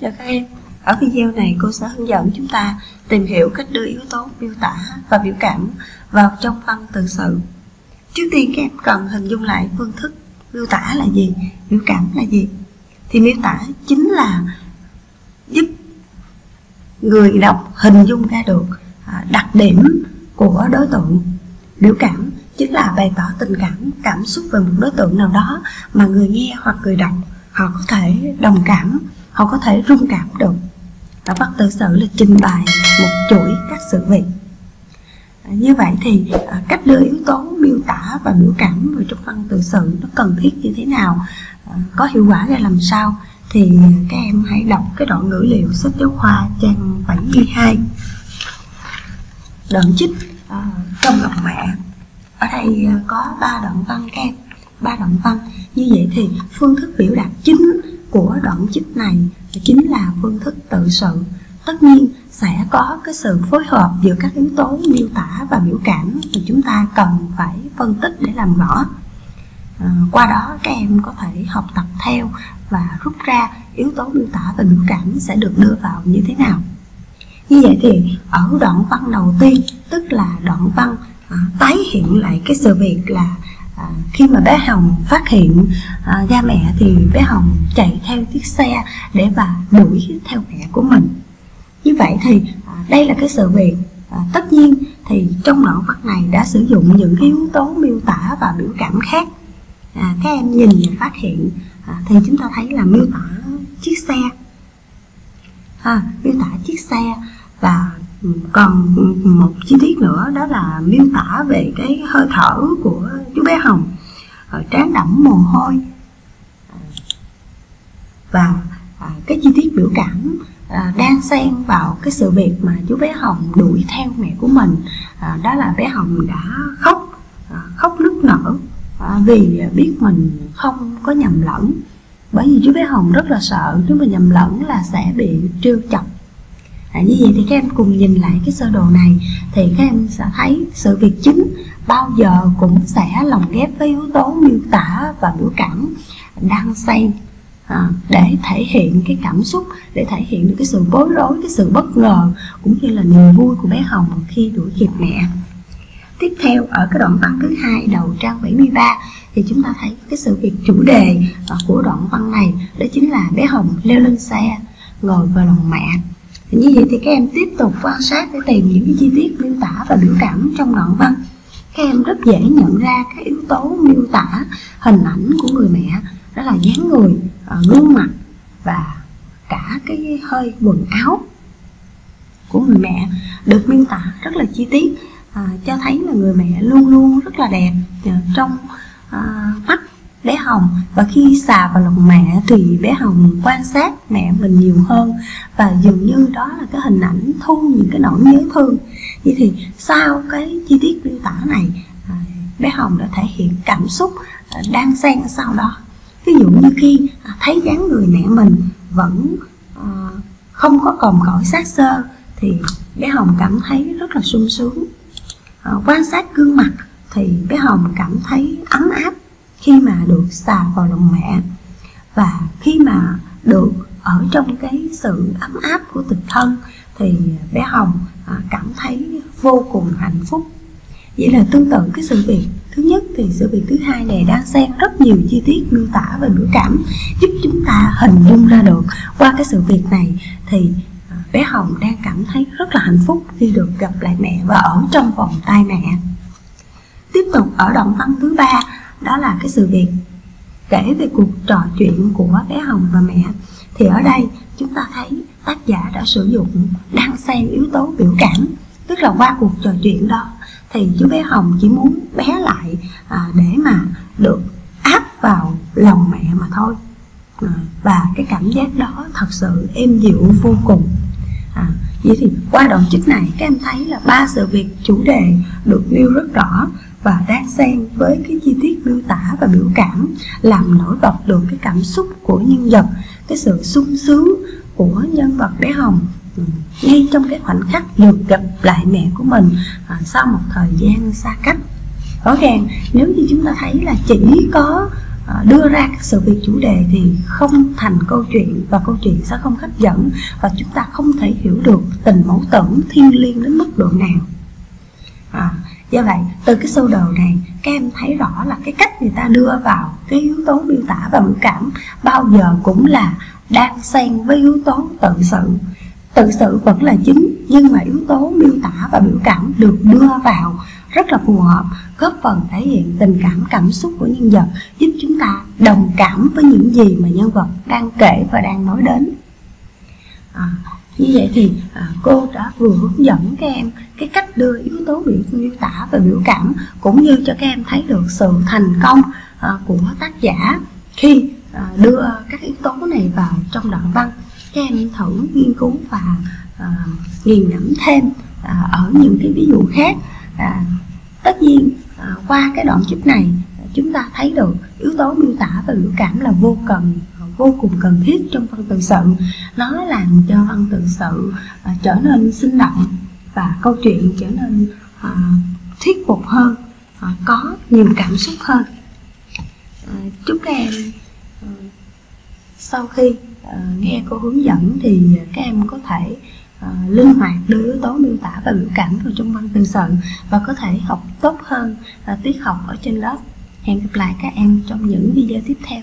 Dạ Chào các em, ở video này cô sẽ hướng dẫn chúng ta tìm hiểu cách đưa yếu tố miêu tả và biểu cảm vào trong văn từ sự. Trước tiên các em cần hình dung lại phương thức miêu tả là gì, biểu cảm là gì. Thì miêu tả chính là giúp người đọc hình dung ra được à, đặc điểm của đối tượng. Biểu cảm chính là bày tỏ tình cảm, cảm xúc về một đối tượng nào đó mà người nghe hoặc người đọc họ có thể đồng cảm họ có thể rung cảm được và bắt tự sự là trình bày một chuỗi các sự việc. À, như vậy thì à, cách đưa yếu tố miêu tả và biểu cảm vào trong văn tự sự nó cần thiết như thế nào à, có hiệu quả ra làm sao thì các em hãy đọc cái đoạn ngữ liệu sách giáo khoa trang 72 đoạn trích à, trong lòng mẹ. Ở đây à, có ba đoạn văn các em ba đoạn văn. Như vậy thì phương thức biểu đạt chính của đoạn trích này chính là phương thức tự sự. Tất nhiên sẽ có cái sự phối hợp giữa các yếu tố miêu tả và biểu cảm mà chúng ta cần phải phân tích để làm rõ. À, qua đó các em có thể học tập theo và rút ra yếu tố miêu tả và biểu cảm sẽ được đưa vào như thế nào. Như vậy thì ở đoạn văn đầu tiên tức là đoạn văn à, tái hiện lại cái sự việc là à, khi mà bé Hồng phát hiện à, ra mẹ thì bé Hồng chạy theo chiếc xe để và đuổi theo mẹ của mình. Như vậy thì à, đây là cái sự việc. À, tất nhiên thì trong đoạn văn này đã sử dụng những cái yếu tố miêu tả và biểu cảm khác. À, các em nhìn và phát hiện à, thì chúng ta thấy là miêu tả chiếc xe. À, miêu tả chiếc xe và còn một chi tiết nữa đó là miêu tả về cái hơi thở của chú bé hồng trán đẫm mồ hôi. Và à, cái chi tiết biểu cảm à, đang xen vào cái sự việc mà chú bé hồng đuổi theo mẹ của mình. À, đó là bé hồng đã khóc à, khóc nức nở à, vì biết mình không có nhầm lẫn. Bởi vì chú bé hồng rất là sợ nếu mà nhầm lẫn là sẽ bị trêu chọc à, như vậy thì các em cùng nhìn lại cái sơ đồ này thì các em sẽ thấy sự việc chính bao giờ cũng sẽ lồng ghép với yếu tố miêu tả và biểu cảm đang xen à, để thể hiện cái cảm xúc để thể hiện được cái sự bối rối cái sự bất ngờ cũng như là niềm vui của bé hồng khi đuổi kịp mẹ. Tiếp theo ở cái đoạn văn thứ hai đầu trang 73 thì chúng ta thấy cái sự việc chủ đề à, của đoạn văn này đó chính là bé hồng leo lên xe ngồi vào lòng mẹ như vậy thì các em tiếp tục quan sát để tìm những cái chi tiết miêu tả và biểu cảm trong đoạn văn. Các em rất dễ nhận ra các yếu tố miêu tả hình ảnh của người mẹ đó là dáng người ờ, gương mặt và cả cái hơi quần áo của người mẹ được miêu tả rất là chi tiết à, cho thấy là người mẹ luôn luôn rất là đẹp ờ, trong à, mắt bé Hồng. Và khi xà vào lòng mẹ thì bé Hồng quan sát mẹ mình nhiều hơn. Và dường như đó là cái hình ảnh thu những cái nỗi nhớ thương. Vậy thì sau cái chi tiết miêu tả này à, bé Hồng đã thể hiện cảm xúc à, đang xen sau đó. Ví dụ như khi à, thấy dáng người mẹ mình vẫn không có còm cõi sát sơ thì bé Hồng cảm thấy rất là sung sướng. Quan sát gương mặt thì bé Hồng cảm thấy ấm áp khi mà được xào vào lòng mẹ và khi mà được ở trong cái sự ấm áp của tình thân thì bé Hồng à, cảm thấy vô cùng hạnh phúc. Vậy là tương tự cái sự việc thứ nhất thì sự việc thứ hai này đang xen rất nhiều chi tiết miêu tả và biểu cảm giúp chúng ta hình dung ra được. Qua cái sự việc này thì à, bé Hồng đang cảm thấy rất là hạnh phúc khi được gặp lại mẹ và ở trong vòng tay mẹ. Tiếp tục ở động văn thứ ba đó là cái sự việc kể về cuộc trò chuyện của bé Hồng và mẹ. Thì ở đây chúng ta thấy tác giả đã sử dụng đang xen yếu tố biểu cảm tức là qua cuộc trò chuyện đó thì chú bé Hồng chỉ muốn bé lại à, để mà được áp vào lòng mẹ mà thôi. À, và cái cảm giác đó thật sự êm dịu vô cùng. À, vậy thì qua đoạn trích này các em thấy là ba sự việc chủ đề được nêu rất rõ và đan xen với cái chi tiết miêu tả và biểu cảm làm nổi bật được cái cảm xúc của nhân vật cái sự sung sướng của nhân vật bé hồng. Ừ, ngay trong cái khoảnh khắc được gặp lại mẹ của mình à, sau một thời gian xa cách. Rõ ràng nếu như chúng ta thấy là chỉ có à, đưa ra các sự việc chủ đề thì không thành câu chuyện và câu chuyện sẽ không hấp dẫn và chúng ta không thể hiểu được tình mẫu tử thiên liêng đến mức độ nào. À, do vậy từ cái sơ đồ này các em thấy rõ là cái cách người ta đưa vào cái yếu tố miêu tả và biểu cảm bao giờ cũng là đang xen với yếu tố tự sự. Tự sự vẫn là chính nhưng mà yếu tố miêu tả và biểu cảm được đưa vào rất là phù hợp góp phần thể hiện tình cảm cảm xúc của nhân vật giúp chúng ta đồng cảm với những gì mà nhân vật đang kể và đang nói đến. À, như vậy thì à, cô đã vừa hướng dẫn các em cái cách đưa yếu tố biểu miêu tả và biểu cảm cũng như cho các em thấy được sự thành công à, của tác giả khi à, đưa các yếu tố này vào trong đoạn văn. Các em thử nghiên cứu và à, nghiền ngẫm thêm à, ở những cái ví dụ khác. À, tất nhiên à, qua cái đoạn trích này chúng ta thấy được yếu tố miêu tả và biểu cảm là vô cần vô cùng cần thiết trong văn tự sự. Nó làm cho văn tự sự à, trở nên sinh động và câu chuyện trở nên à, thuyết phục hơn à, có nhiều cảm xúc hơn. À, chúc các em à, sau khi à, nghe cô hướng dẫn thì các em có thể à, linh hoạt đưa yếu tố miêu tả và biểu cảm vào trong văn tự sự và có thể học tốt hơn à, tiết học ở trên lớp. Hẹn gặp lại các em trong những video tiếp theo.